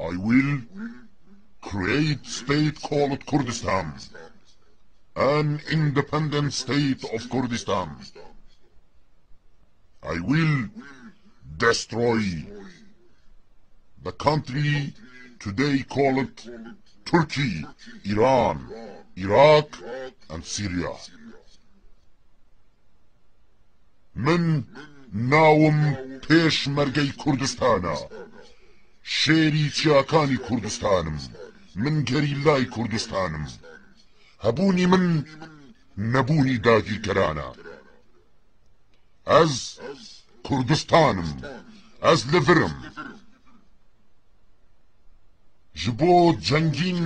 I will create state called Kurdistan. An independent state of Kurdistan. I will destroy the country today called Turkey, Iran, Iraq, and Syria. من ناوم پێشمەرگەی کوردستانە شێری چیاکانی کوردستانم من گەریلای کوردستانم. هەبوونی من نەبوونی داگیرکەرانە. ئەس کوردستانم ئەس لەڤرم. ji bo cengîn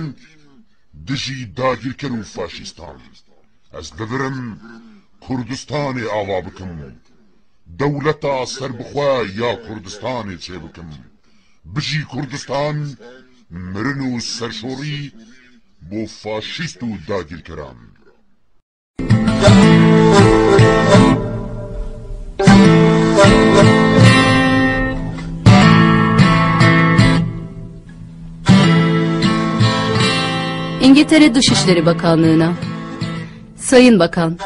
dijî dagirker û faşîstan ez divirim Kurdistanê ava bikim dewleta serbixwe ya Kurdistanê çê bikim bijî Kurdistan mirin û serşorî bo faşîst û dagirkeran İngiltere Dışişleri Bakanlığı'na. Sayın Bakan,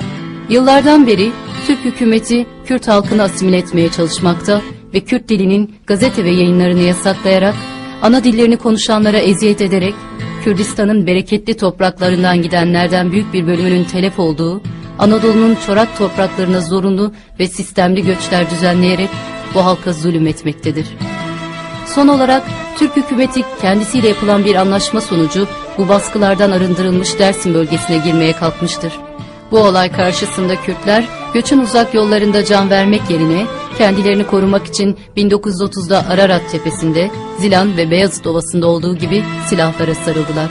yıllardan beri Türk hükümeti Kürt halkını asimile etmeye çalışmakta ve Kürt dilinin gazete ve yayınlarını yasaklayarak, ana dillerini konuşanlara eziyet ederek, Kürdistan'ın bereketli topraklarından gidenlerden büyük bir bölümünün telef olduğu, Anadolu'nun çorak topraklarına zorunlu ve sistemli göçler düzenleyerek bu halka zulüm etmektedir. Son olarak Türk hükümeti kendisiyle yapılan bir anlaşma sonucu bu baskılardan arındırılmış Dersim bölgesine girmeye kalkmıştır. Bu olay karşısında Kürtler göçün uzak yollarında can vermek yerine kendilerini korumak için 1930'da Ararat Tepesi'nde, Zilan ve Beyazıt Ovası'nda olduğu gibi silahlara sarıldılar.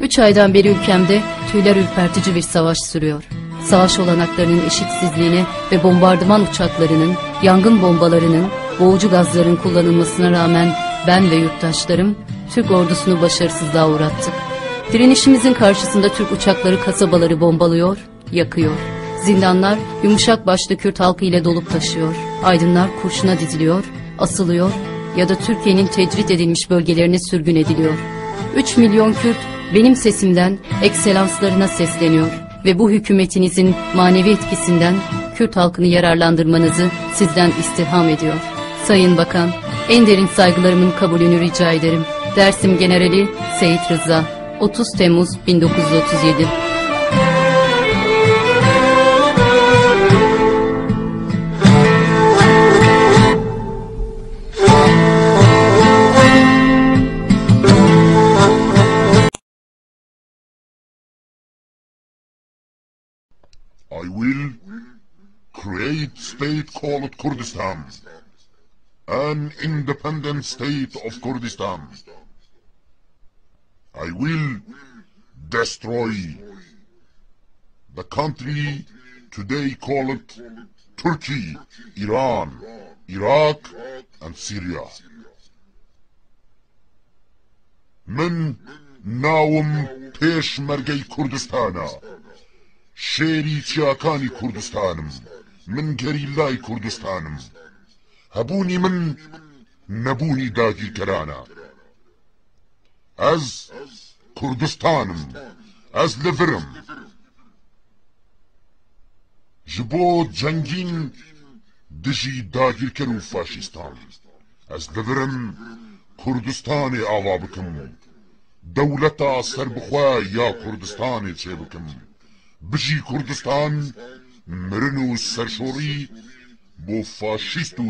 Üç aydan beri ülkemde tüyler ürpertici bir savaş sürüyor. Savaş olanaklarının eşitsizliğine ve bombardıman uçaklarının, yangın bombalarının, boğucu gazların kullanılmasına rağmen ben ve yurttaşlarım Türk ordusunu başarısızlığa uğrattık. Direnişimizin karşısında Türk uçakları kasabaları bombalıyor, yakıyor. Zindanlar yumuşak başlı Kürt halkı ile dolup taşıyor. Aydınlar kurşuna diziliyor, asılıyor ya da Türkiye'nin tecrit edilmiş bölgelerine sürgün ediliyor. 3 milyon Kürt benim sesimden ekselanslarına sesleniyor ve bu hükümetinizin manevi etkisinden Kürt halkını yararlandırmanızı sizden istirham ediyor. Sayın Bakan, en derin saygılarımın kabulünü rica ederim. Dersim Generali Seyit Rıza 30 Temmuz 1937 I will create state called Kurdistan. An independent state of Kurdistan. I will destroy the country today called Turkey, Iran, Iraq, and Syria. من ناوم پێشمەرگەی کوردستانە شێری چیاکانی کوردستانم. من گەریلای کوردستانم. هەبوونی من نەبوونی داگیرکەرانە. ئەس کوردستانم. ئەس لەڤرم. ji bo cengîn dijî dagirker û faşîstan ez divirim Kurdistanê ava bikim dewleta serbixwe ya Kurdistanê çê bikim بژی كردستان مرنو و سەرشۆڕی بۆ فاشیست و